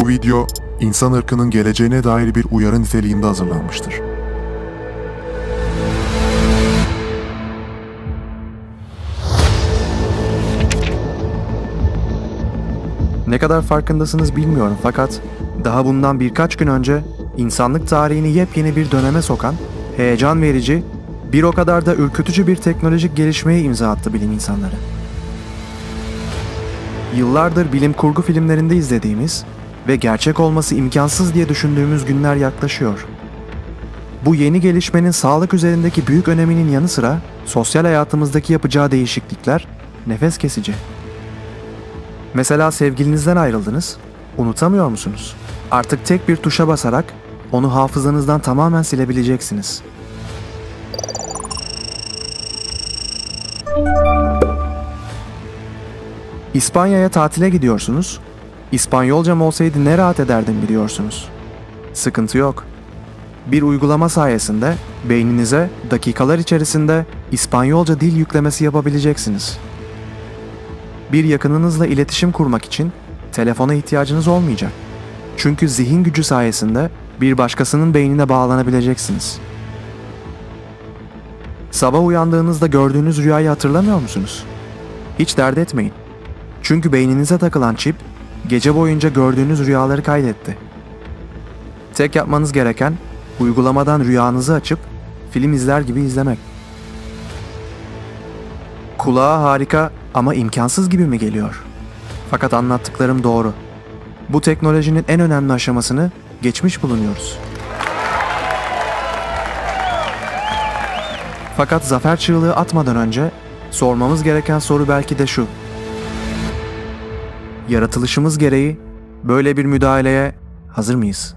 Bu video, insan ırkının geleceğine dair bir uyarı niteliğinde hazırlanmıştır. Ne kadar farkındasınız bilmiyorum fakat daha bundan birkaç gün önce insanlık tarihini yepyeni bir döneme sokan, heyecan verici, bir o kadar da ürkütücü bir teknolojik gelişmeye imza attı bilim insanları. Yıllardır bilim kurgu filmlerinde izlediğimiz ve gerçek olması imkansız diye düşündüğümüz günler yaklaşıyor. Bu yeni gelişmenin sağlık üzerindeki büyük öneminin yanı sıra sosyal hayatımızdaki yapacağı değişiklikler nefes kesici. Mesela sevgilinizden ayrıldınız, unutamıyor musunuz? Artık tek bir tuşa basarak onu hafızanızdan tamamen silebileceksiniz. İspanya'ya tatile gidiyorsunuz. İspanyolcam olsaydı ne rahat ederdim biliyorsunuz. Sıkıntı yok. Bir uygulama sayesinde beyninize dakikalar içerisinde İspanyolca dil yüklemesi yapabileceksiniz. Bir yakınınızla iletişim kurmak için telefona ihtiyacınız olmayacak. Çünkü zihin gücü sayesinde bir başkasının beynine bağlanabileceksiniz. Sabah uyandığınızda gördüğünüz rüyayı hatırlamıyor musunuz? Hiç dert etmeyin. Çünkü beyninize takılan çip gece boyunca gördüğünüz rüyaları kaydetti. Tek yapmanız gereken uygulamadan rüyanızı açıp film izler gibi izlemek. Kulağa harika ama imkansız gibi mi geliyor? Fakat anlattıklarım doğru. Bu teknolojinin en önemli aşamasını geçmiş bulunuyoruz. Fakat zafer çığlığı atmadan önce sormamız gereken soru belki de şu. Yaratılışımız gereği böyle bir müdahaleye hazır mıyız?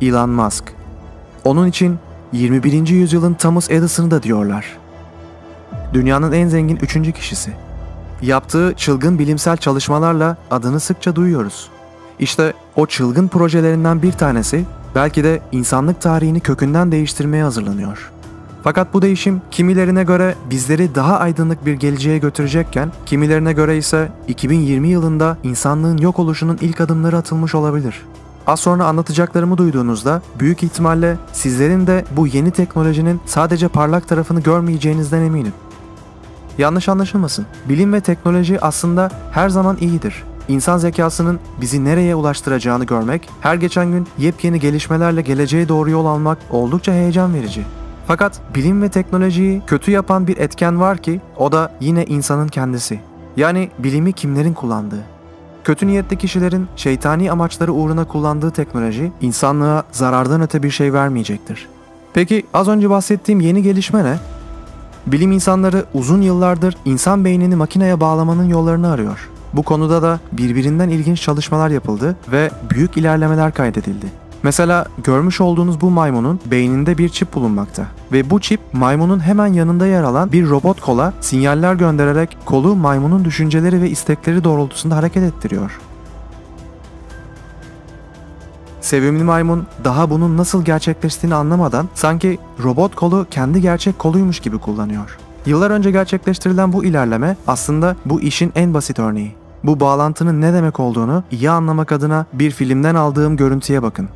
Elon Musk. Onun için 21. yüzyılın Thomas Edison'ı da diyorlar. Dünyanın en zengin üçüncü kişisi. Yaptığı çılgın bilimsel çalışmalarla adını sıkça duyuyoruz. İşte o çılgın projelerinden bir tanesi belki de insanlık tarihini kökünden değiştirmeye hazırlanıyor. Fakat bu değişim kimilerine göre bizleri daha aydınlık bir geleceğe götürecekken, kimilerine göre ise 2020 yılında insanlığın yok oluşunun ilk adımları atılmış olabilir. Az sonra anlatacaklarımı duyduğunuzda büyük ihtimalle sizlerin de bu yeni teknolojinin sadece parlak tarafını görmeyeceğinizden eminim. Yanlış anlaşılmasın. Bilim ve teknoloji aslında her zaman iyidir. İnsan zekasının bizi nereye ulaştıracağını görmek, her geçen gün yepyeni gelişmelerle geleceğe doğru yol almak oldukça heyecan verici. Fakat bilim ve teknolojiyi kötü yapan bir etken var ki o da yine insanın kendisi. Yani bilimi kimlerin kullandığı. Kötü niyetli kişilerin şeytani amaçları uğruna kullandığı teknoloji insanlığa zarardan öte bir şey vermeyecektir. Peki az önce bahsettiğim yeni gelişme ne? Bilim insanları uzun yıllardır insan beynini makineye bağlamanın yollarını arıyor. Bu konuda da birbirinden ilginç çalışmalar yapıldı ve büyük ilerlemeler kaydedildi. Mesela görmüş olduğunuz bu maymunun beyninde bir çip bulunmakta ve bu çip maymunun hemen yanında yer alan bir robot kola sinyaller göndererek kolu maymunun düşünceleri ve istekleri doğrultusunda hareket ettiriyor. Sevimli maymun daha bunun nasıl gerçekleştiğini anlamadan sanki robot kolu kendi gerçek koluymuş gibi kullanıyor. Yıllar önce gerçekleştirilen bu ilerleme aslında bu işin en basit örneği. Bu bağlantının ne demek olduğunu iyi anlamak adına bir filmden aldığım görüntüye bakın.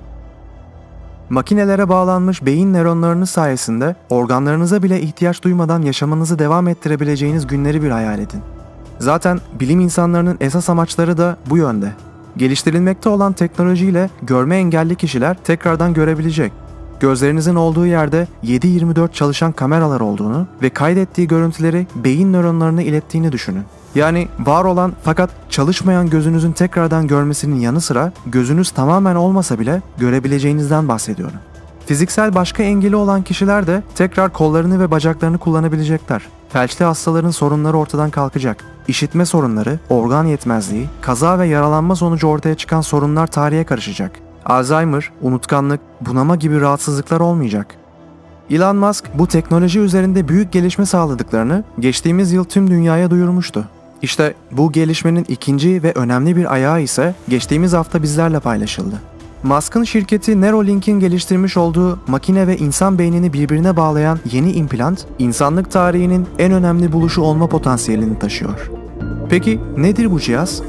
Makinelere bağlanmış beyin nöronlarınız sayesinde organlarınıza bile ihtiyaç duymadan yaşamanızı devam ettirebileceğiniz günleri bir hayal edin. Zaten bilim insanlarının esas amaçları da bu yönde. Geliştirilmekte olan teknolojiyle görme engelli kişiler tekrardan görebilecek. Gözlerinizin olduğu yerde 7-24 çalışan kameralar olduğunu ve kaydettiği görüntüleri beyin nöronlarına ilettiğini düşünün. Yani var olan fakat çalışmayan gözünüzün tekrardan görmesinin yanı sıra gözünüz tamamen olmasa bile görebileceğinizden bahsediyorum. Fiziksel başka engeli olan kişiler de tekrar kollarını ve bacaklarını kullanabilecekler. Felçli hastaların sorunları ortadan kalkacak. İşitme sorunları, organ yetmezliği, kaza ve yaralanma sonucu ortaya çıkan sorunlar tarihe karışacak. Alzheimer, unutkanlık, bunama gibi rahatsızlıklar olmayacak. Elon Musk bu teknoloji üzerinde büyük gelişme sağladıklarını geçtiğimiz yıl tüm dünyaya duyurmuştu. İşte bu gelişmenin ikinci ve önemli bir ayağı ise geçtiğimiz hafta bizlerle paylaşıldı. Musk'ın şirketi Neuralink'in geliştirmiş olduğu makine ve insan beynini birbirine bağlayan yeni implant, insanlık tarihinin en önemli buluşu olma potansiyelini taşıyor. Peki nedir bu cihaz?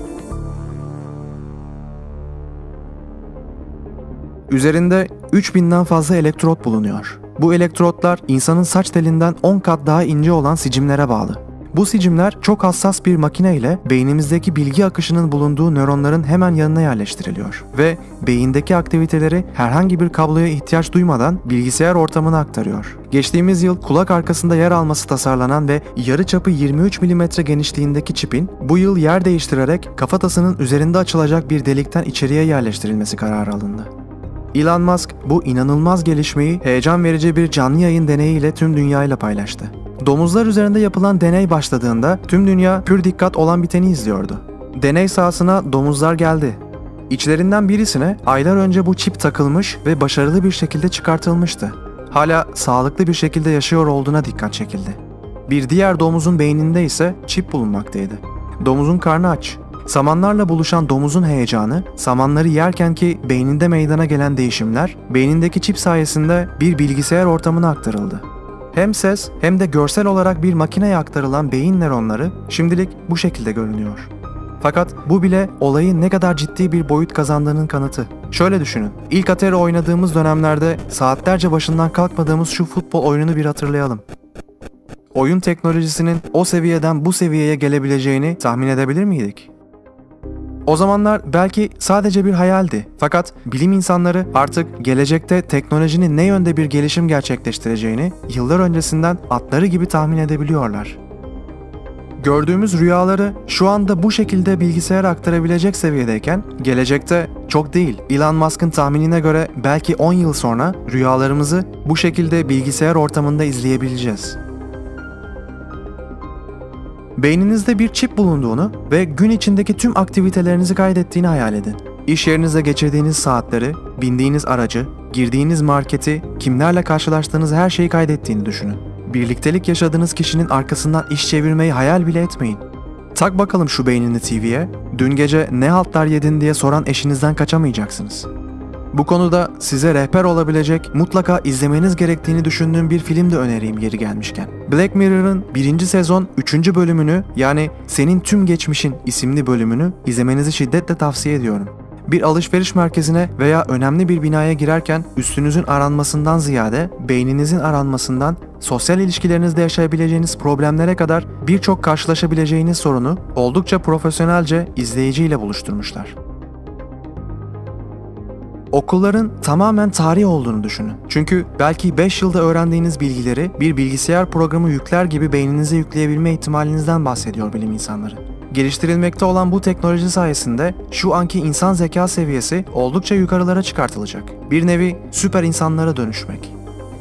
Üzerinde 3000'den fazla elektrot bulunuyor. Bu elektrotlar insanın saç telinden 10 kat daha ince olan sicimlere bağlı. Bu sicimler çok hassas bir makine ile beynimizdeki bilgi akışının bulunduğu nöronların hemen yanına yerleştiriliyor ve beyindeki aktiviteleri herhangi bir kabloya ihtiyaç duymadan bilgisayar ortamına aktarıyor. Geçtiğimiz yıl kulak arkasında yer alması tasarlanan ve yarı çapı 23 mm genişliğindeki çipin bu yıl yer değiştirerek kafatasının üzerinde açılacak bir delikten içeriye yerleştirilmesi kararı alındı. Elon Musk bu inanılmaz gelişmeyi heyecan verici bir canlı yayın deneyiyle tüm dünyayla paylaştı. Domuzlar üzerinde yapılan deney başladığında tüm dünya pür dikkat olan biteni izliyordu. Deney sahasına domuzlar geldi. İçlerinden birisine aylar önce bu çip takılmış ve başarılı bir şekilde çıkartılmıştı. Hala sağlıklı bir şekilde yaşıyor olduğuna dikkat çekildi. Bir diğer domuzun beyninde ise çip bulunmaktaydı. Domuzun karnı aç. Samanlarla buluşan domuzun heyecanı, samanları yerkenki beyninde meydana gelen değişimler, beynindeki çip sayesinde bir bilgisayar ortamına aktarıldı. Hem ses hem de görsel olarak bir makineye aktarılan beyin nöronları şimdilik bu şekilde görünüyor. Fakat bu bile olayın ne kadar ciddi bir boyut kazandığının kanıtı. Şöyle düşünün. İlk Atari oynadığımız dönemlerde saatlerce başından kalkmadığımız şu futbol oyununu bir hatırlayalım. Oyun teknolojisinin o seviyeden bu seviyeye gelebileceğini tahmin edebilir miydik? O zamanlar belki sadece bir hayaldi. Fakat bilim insanları artık gelecekte teknolojinin ne yönde bir gelişim gerçekleştireceğini yıllar öncesinden atları gibi tahmin edebiliyorlar. Gördüğümüz rüyaları şu anda bu şekilde bilgisayara aktarabilecek seviyedeyken gelecekte çok değil. Elon Musk'ın tahminine göre belki 10 yıl sonra rüyalarımızı bu şekilde bilgisayar ortamında izleyebileceğiz. Beyninizde bir çip bulunduğunu ve gün içindeki tüm aktivitelerinizi kaydettiğini hayal edin. İş yerinizde geçirdiğiniz saatleri, bindiğiniz aracı, girdiğiniz marketi, kimlerle karşılaştığınız her şeyi kaydettiğini düşünün. Birliktelik yaşadığınız kişinin arkasından iş çevirmeyi hayal bile etmeyin. Tak bakalım şu beynini TV'ye, dün gece ne haltlar yedin diye soran eşinizden kaçamayacaksınız. Bu konuda size rehber olabilecek, mutlaka izlemeniz gerektiğini düşündüğüm bir film de önereyim yeri gelmişken. Black Mirror'ın 1. sezon 3. bölümünü yani Senin Tüm Geçmişin isimli bölümünü izlemenizi şiddetle tavsiye ediyorum. Bir alışveriş merkezine veya önemli bir binaya girerken üstünüzün aranmasından ziyade beyninizin aranmasından sosyal ilişkilerinizde yaşayabileceğiniz problemlere kadar birçok karşılaşabileceğiniz sorunu oldukça profesyonelce izleyiciyle buluşturmuşlar. Okulların tamamen tarih olduğunu düşünün. Çünkü belki 5 yılda öğrendiğiniz bilgileri bir bilgisayar programı yükler gibi beyninize yükleyebilme ihtimalinizden bahsediyor bilim insanları. Geliştirilmekte olan bu teknoloji sayesinde şu anki insan zeka seviyesi oldukça yukarılara çıkartılacak. Bir nevi süper insanlara dönüşmek.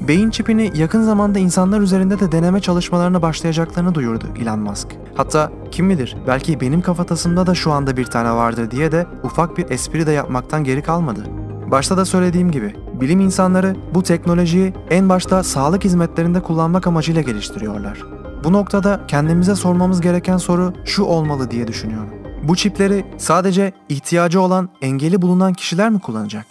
Beyin çipini yakın zamanda insanlar üzerinde de deneme çalışmalarına başlayacaklarını duyurdu Elon Musk. Hatta kim bilir belki benim kafatasımda da şu anda bir tane vardır diye de ufak bir espri de yapmaktan geri kalmadı. Başta da söylediğim gibi bilim insanları bu teknolojiyi en başta sağlık hizmetlerinde kullanmak amacıyla geliştiriyorlar. Bu noktada kendimize sormamız gereken soru şu olmalı diye düşünüyorum. Bu çipleri sadece ihtiyacı olan engeli bulunan kişiler mi kullanacak?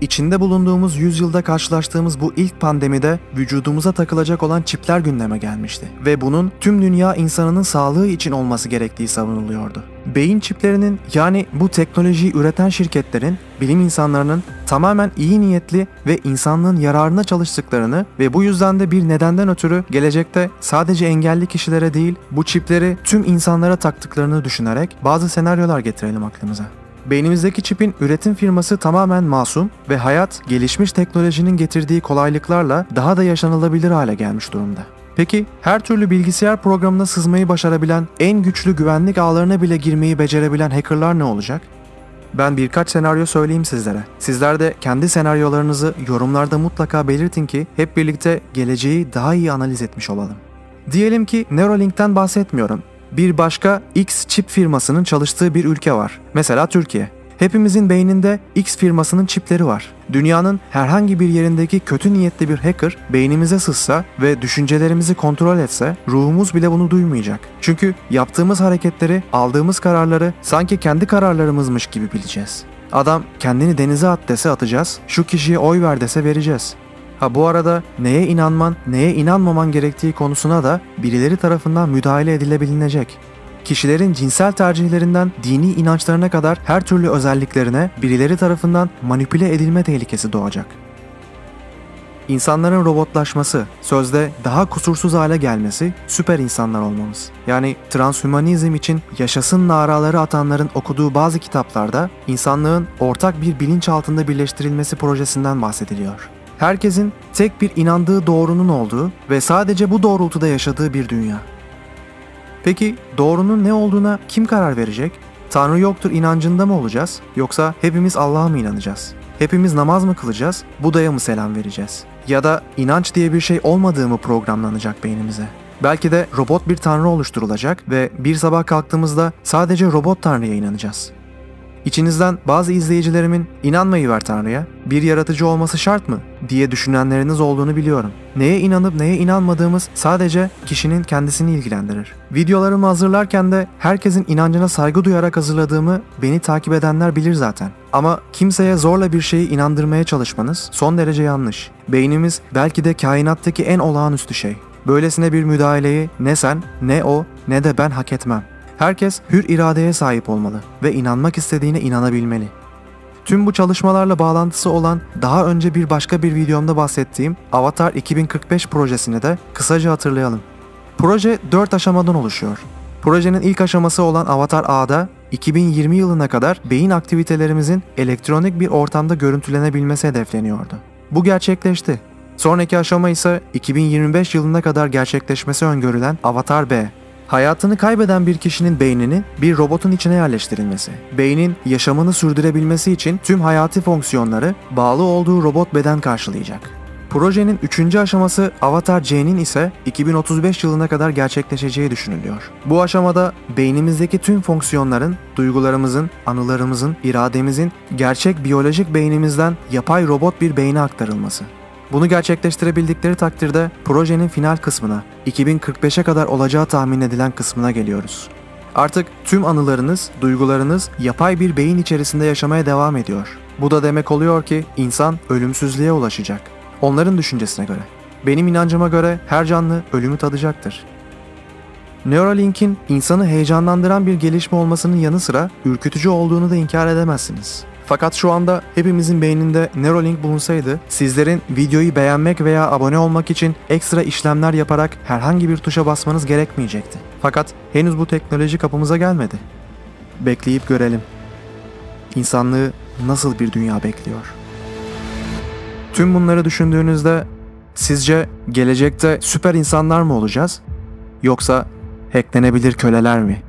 İçinde bulunduğumuz yüzyılda karşılaştığımız bu ilk pandemide vücudumuza takılacak olan çipler gündeme gelmişti ve bunun tüm dünya insanının sağlığı için olması gerektiği savunuluyordu. Beyin çiplerinin yani bu teknolojiyi üreten şirketlerin, bilim insanlarının tamamen iyi niyetli ve insanlığın yararına çalıştıklarını ve bu yüzden de bir nedenden ötürü gelecekte sadece engelli kişilere değil bu çipleri tüm insanlara taktıklarını düşünerek bazı senaryolar getirelim aklımıza. Beynimizdeki çipin üretim firması tamamen masum ve hayat gelişmiş teknolojinin getirdiği kolaylıklarla daha da yaşanılabilir hale gelmiş durumda. Peki her türlü bilgisayar programına sızmayı başarabilen, en güçlü güvenlik ağlarına bile girmeyi becerebilen hackerlar ne olacak? Ben birkaç senaryo söyleyeyim sizlere. Sizler de kendi senaryolarınızı yorumlarda mutlaka belirtin ki hep birlikte geleceği daha iyi analiz etmiş olalım. Diyelim ki Neuralink'ten bahsetmiyorum bir başka X çip firmasının çalıştığı bir ülke var. Mesela Türkiye. Hepimizin beyninde X firmasının çipleri var. Dünyanın herhangi bir yerindeki kötü niyetli bir hacker beynimize sızsa ve düşüncelerimizi kontrol etse ruhumuz bile bunu duymayacak. Çünkü yaptığımız hareketleri, aldığımız kararları sanki kendi kararlarımızmış gibi bileceğiz. Adam kendini denize at dese atacağız, şu kişiye oy ver dese vereceğiz. Ha bu arada neye inanman, neye inanmaman gerektiği konusuna da birileri tarafından müdahale edilebilinecek. Kişilerin cinsel tercihlerinden dini inançlarına kadar her türlü özelliklerine birileri tarafından manipüle edilme tehlikesi doğacak. İnsanların robotlaşması, sözde daha kusursuz hale gelmesi süper insanlar olmamız. Yani transhümanizm için yaşasın naraları atanların okuduğu bazı kitaplarda insanlığın ortak bir bilinç altında birleştirilmesi projesinden bahsediliyor. Herkesin tek bir inandığı doğrunun olduğu ve sadece bu doğrultuda yaşadığı bir dünya. Peki doğrunun ne olduğuna kim karar verecek? Tanrı yoktur inancında mı olacağız yoksa hepimiz Allah'a mı inanacağız? Hepimiz namaz mı kılacağız, Buda'ya mı selam vereceğiz? Ya da inanç diye bir şey olmadığı mı programlanacak beynimize? Belki de robot bir tanrı oluşturulacak ve bir sabah kalktığımızda sadece robot tanrıya inanacağız. İçinizden bazı izleyicilerimin inanmayı ver Tanrı'ya, bir yaratıcı olması şart mı diye düşünenleriniz olduğunu biliyorum. Neye inanıp neye inanmadığımız sadece kişinin kendisini ilgilendirir. Videolarımı hazırlarken de herkesin inancına saygı duyarak hazırladığımı beni takip edenler bilir zaten. Ama kimseye zorla bir şeyi inandırmaya çalışmanız son derece yanlış. Beynimiz belki de kainattaki en olağanüstü şey. Böylesine bir müdahaleyi ne sen, ne o, ne de ben hak etmem. Herkes hür iradeye sahip olmalı ve inanmak istediğine inanabilmeli. Tüm bu çalışmalarla bağlantısı olan daha önce bir başka bir videomda bahsettiğim Avatar 2045 projesini de kısaca hatırlayalım. Proje 4 aşamadan oluşuyor. Projenin ilk aşaması olan Avatar A'da 2020 yılına kadar beyin aktivitelerimizin elektronik bir ortamda görüntülenebilmesi hedefleniyordu. Bu gerçekleşti. Sonraki aşama ise 2025 yılına kadar gerçekleşmesi öngörülen Avatar B. Hayatını kaybeden bir kişinin beyninin bir robotun içine yerleştirilmesi. Beynin yaşamını sürdürebilmesi için tüm hayati fonksiyonları bağlı olduğu robot beden karşılayacak. Projenin üçüncü aşaması Avatar C'nin ise 2035 yılına kadar gerçekleşeceği düşünülüyor. Bu aşamada beynimizdeki tüm fonksiyonların, duygularımızın, anılarımızın, irademizin gerçek biyolojik beynimizden yapay robot bir beyne aktarılması. Bunu gerçekleştirebildikleri takdirde projenin final kısmına, 2045'e kadar olacağı tahmin edilen kısmına geliyoruz. Artık tüm anılarınız, duygularınız yapay bir beyin içerisinde yaşamaya devam ediyor. Bu da demek oluyor ki insan ölümsüzlüğe ulaşacak. Onların düşüncesine göre. Benim inancıma göre her canlı ölümü tadacaktır. Neuralink'in insanı heyecanlandıran bir gelişme olmasının yanı sıra ürkütücü olduğunu da inkar edemezsiniz. Fakat şu anda hepimizin beyninde Neuralink bulunsaydı sizlerin videoyu beğenmek veya abone olmak için ekstra işlemler yaparak herhangi bir tuşa basmanız gerekmeyecekti. Fakat henüz bu teknoloji kapımıza gelmedi. Bekleyip görelim. İnsanlığı nasıl bir dünya bekliyor? Tüm bunları düşündüğünüzde sizce gelecekte süper insanlar mı olacağız? Yoksa hacklenebilir köleler mi?